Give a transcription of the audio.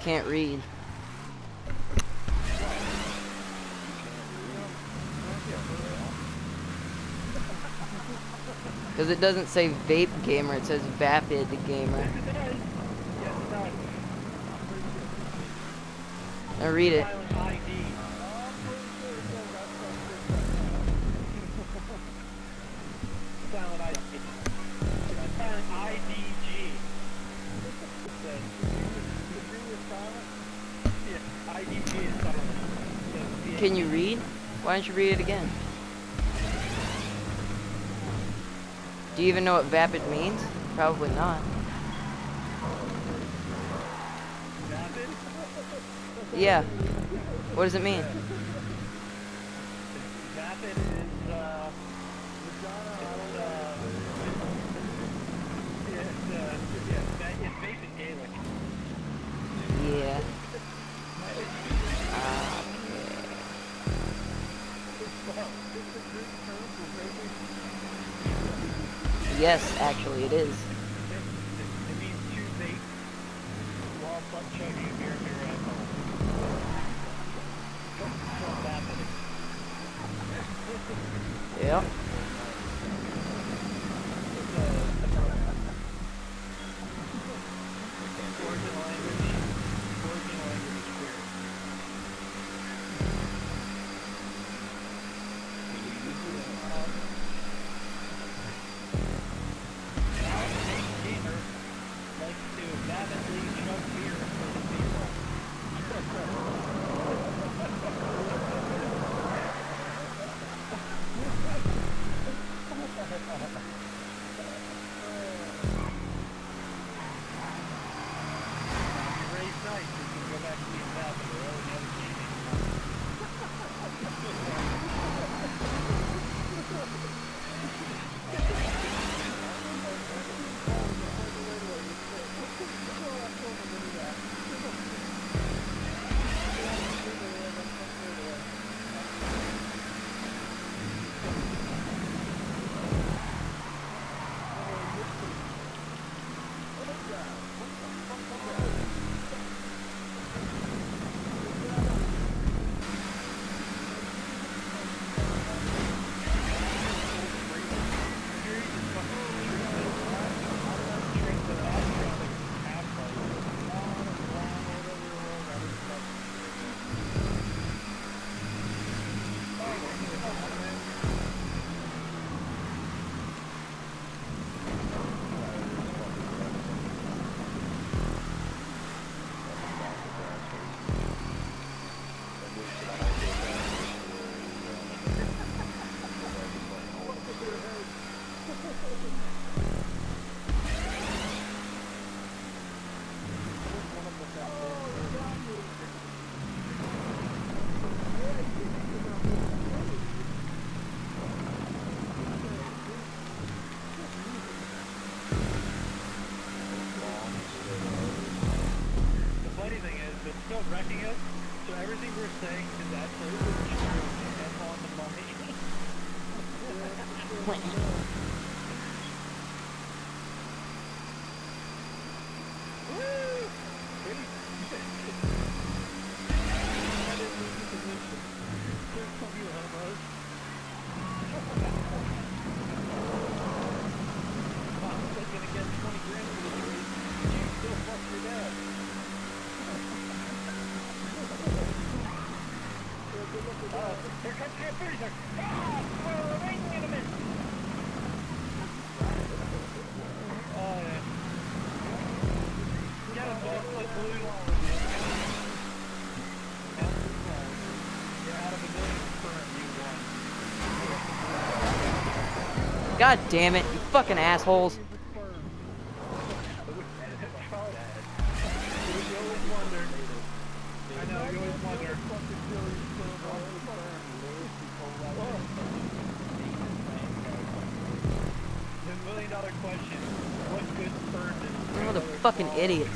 Can't read. Because it doesn't say vape gamer, it says vapid gamer. Now read it. Can you read? Why don't you read it again? Do you even know what vapid means? Probably not. Yeah. What does it mean? Yeah. Ah, yes, actually it is. It, means while butt tracking so everything we're saying is absolutely true and on the money. God damn it, you fucking assholes. What a fucking idiot.